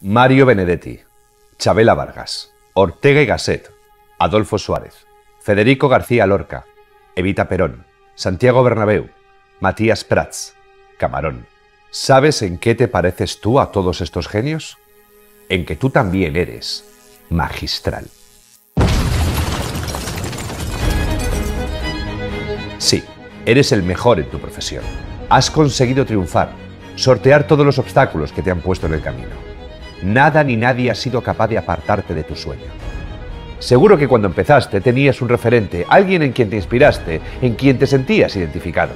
Mario Benedetti, Chabela Vargas, Ortega y Gasset, Adolfo Suárez, Federico García Lorca, Evita Perón, Santiago Bernabéu, Matías Prats, Camarón. ¿Sabes en qué te pareces tú a todos estos genios? En que tú también eres magistral. Sí, eres el mejor en tu profesión. Has conseguido triunfar, sortear todos los obstáculos que te han puesto en el camino. Nada ni nadie ha sido capaz de apartarte de tu sueño. Seguro que cuando empezaste tenías un referente, alguien en quien te inspiraste, en quien te sentías identificado.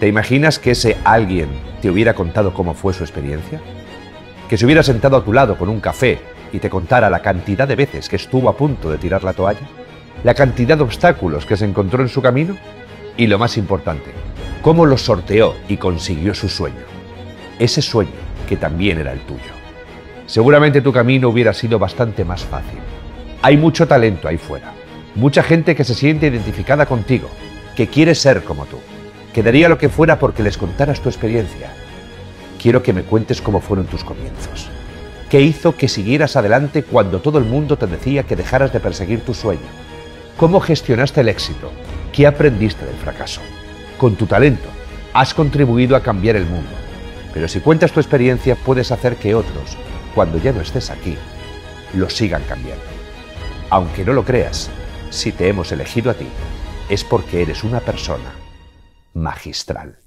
¿Te imaginas que ese alguien te hubiera contado cómo fue su experiencia? Que se hubiera sentado a tu lado con un café y te contara la cantidad de veces que estuvo a punto de tirar la toalla, la cantidad de obstáculos que se encontró en su camino y lo más importante, cómo los sorteó y consiguió su sueño. Ese sueño que también era el tuyo. Seguramente tu camino hubiera sido bastante más fácil. Hay mucho talento ahí fuera, mucha gente que se siente identificada contigo, que quiere ser como tú. Quedaría lo que fuera porque les contaras tu experiencia. Quiero que me cuentes cómo fueron tus comienzos. ¿Qué hizo que siguieras adelante cuando todo el mundo te decía que dejaras de perseguir tu sueño? ¿Cómo gestionaste el éxito? ¿Qué aprendiste del fracaso? Con tu talento, has contribuido a cambiar el mundo. Pero si cuentas tu experiencia, puedes hacer que otros, cuando ya no estés aquí, lo sigan cambiando. Aunque no lo creas, si te hemos elegido a ti, es porque eres una persona magistral.